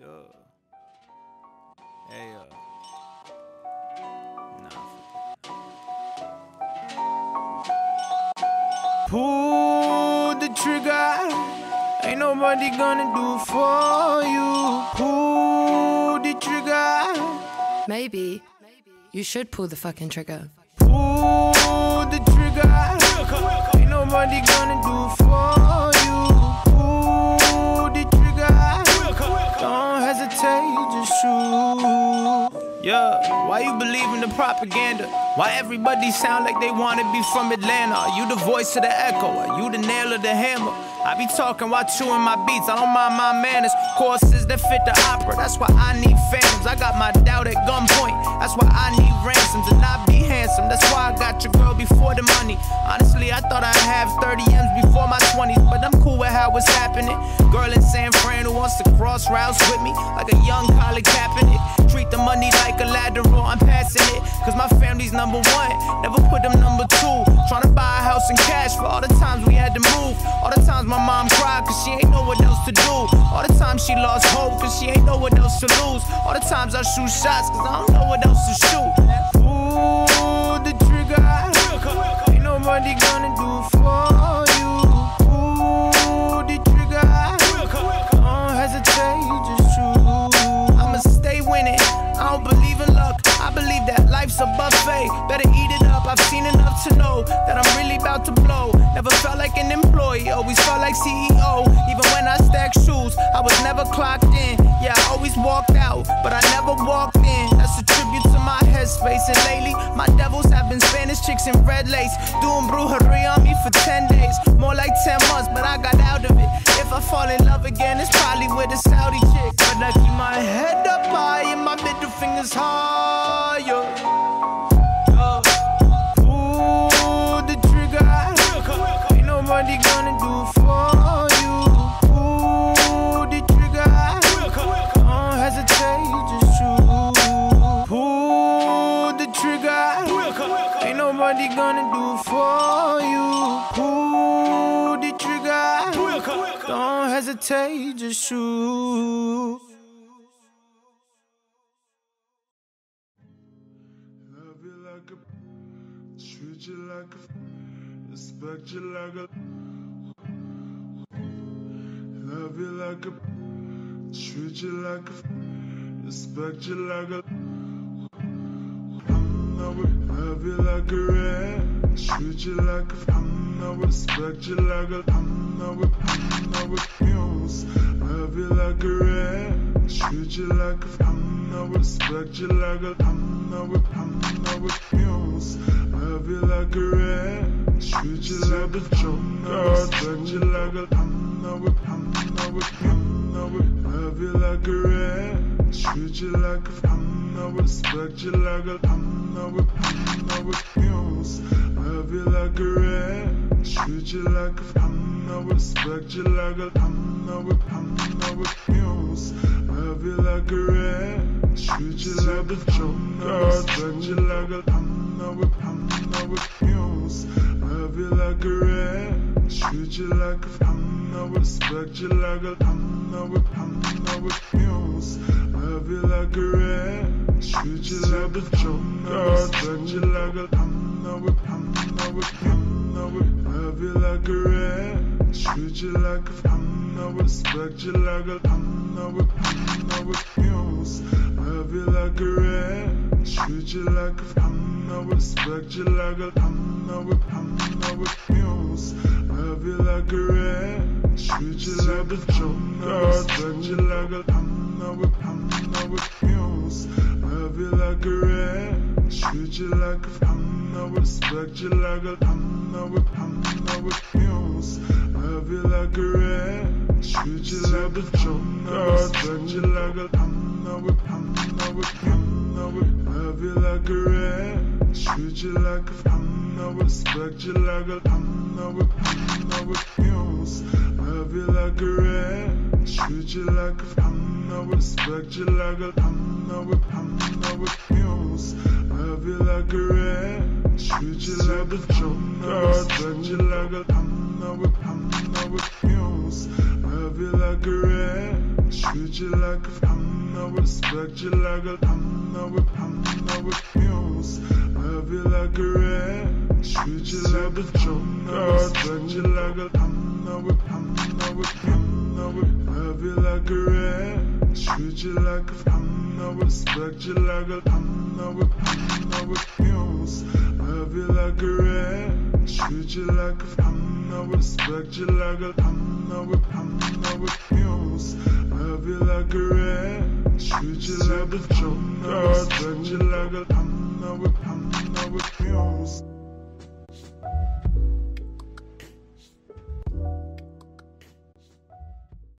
Yeah. Hey, uh. Nah. Pull the trigger. Ain't nobody gonna do for you. Pull the trigger. Maybe you should pull the fucking trigger. Pull the trigger. Ain't nobody gonna do for you. Yeah, why you believe in the propaganda? Why everybody sound like they wanna be from Atlanta? Are you the voice of the echo? Are you the nail of the hammer? I be talking while chewing my beats. I don't mind my manners. Courses that fit the opera. That's why I need phantoms. I got my doubt at gunpoint. That's why I need ransoms and not be handsome. That's why I got your girl before the money. Honestly, I thought I'd have 30 M's before my 20s, but I'm cool with how it's happening. Girl in San Fran who wants to cross routes with me like a young Colin Kaepernick. Treat number one. Never put them number two. Trying to buy a house in cash for all the times we had to move. All the times my mom cried cause she ain't know what else to do. All the times she lost hope cause she ain't know what else to lose. All the times I shoot shots cause I don't know what else to shoot. Pull the trigger. Ain't nobody gonna do Better eat it up. I've seen enough to know that I'm really about to blow. Never felt like an employee, always felt like CEO. Even when I stacked shoes, I was never clocked in. Yeah, I always walked out, but I never walked in. That's a tribute to my headspace. And lately, my devils have been Spanish chicks in red lace. Doing brujeria on me for 10 days. More like 10 months, but I got out of it. If I fall in love again, it's probably with a Saudi nobody gonna do for you. Pull the trigger. Don't hesitate, just shoot. Love you like a, treat you like a, respect you like a. Love you like a, treat you like a, respect you like a. like a rat, treat you like a. Not with, respect you like a. Not with, I'm not with fumes. Love you like a rat, treat you like a. Not with, respect you like a. Not with, I'm not with fumes. Love you like a rat, treat you like a joker, respect you like a. I'm I'm not I'm not. Love you like a rat, treat you like a. I'm with, respect you like a. I'm not with, I'm not fumes. Love you like a rat, treat you like a. I'm not respect you like a. I'm not with, I'm not fumes. Love you like a rat, treat you like a joker, respect you like a. I'm not with, I'm not fumes. Love you like a rat, treat you like a. I'm not respect you like a. I'm not I'm not with a joker, like. I'm not I'm not I'm not. Love you like a rat, treat you like a. I'm not respect you like a. I'm not I'm not with fumes. Love you like a rat, treat you like a. I'm not respect you like a. I'm not I'm not with fumes. Love you like a rat, treat you like a joker, respect you like a. I'm not I'm not with fumes. Like a rat, treat you like a. Not with, respect you like a. Not with, I'm not with fumes. Love you like a rat, treat you like a joker, respect you like a. I'm not with, I'm not I'm not. Love you like a rat, treat you like a. Not with, respect you like a. Not with, I'm not with fumes. Love you like a rat, treat you like a. Not respect you like a. Not with, I'm with fumes. Love you like a rat, treat you like a joker, respect you like a. Not with, I'm with fumes. Love you like a rat, Treat you like a I respect you like a hum, I would hum, muse. Love you like a rat. Treat you like a I respect you like a hum, I would hum, I love you like a rat. Treat you like a hum, I respect you like a hum, I hum, I muse. Love you like a rat. Treat you like a hum, I respect you like a hum, I hum, I muse. Love you like a rat. Treat you like a drum, I respect you like a hum, I hum, I muse.